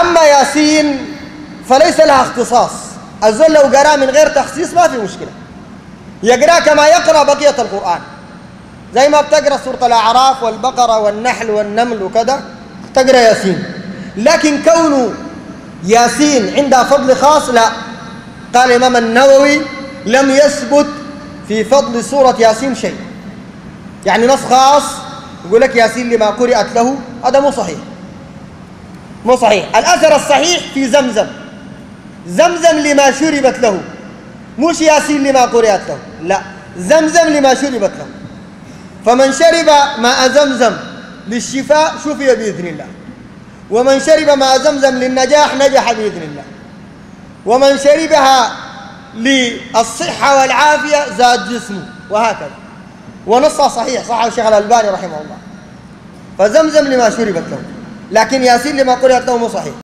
أما ياسين فليس لها اختصاص. الزول لو قرأ من غير تخصيص ما في مشكلة. يقرأ كما يقرأ بقية القرآن. زي ما بتقرأ سورة الأعراف والبقرة والنحل والنمل وكذا تقرأ ياسين. لكن كونه ياسين عندها فضل خاص لا. قال الإمام النووي لم يثبت في فضل سورة ياسين شيء. يعني نص خاص يقول لك ياسين لما قرأت له هذا مو صحيح. مو صحيح. الأثر الصحيح في زمزم. زمزم لما شربت له. مش ياسين لما قرأت له. لا. زمزم لما شربت له. فمن شرب ماء زمزم للشفاء شفي بإذن الله. ومن شرب ماء زمزم للنجاح نجح بإذن الله. ومن شربها للصحة والعافية زاد جسمه. وهكذا. ونصها صحيح. صح الشيخ الألباني رحمه الله. فزمزم لما شربت له. لكن ياسين لما له مو صحيح.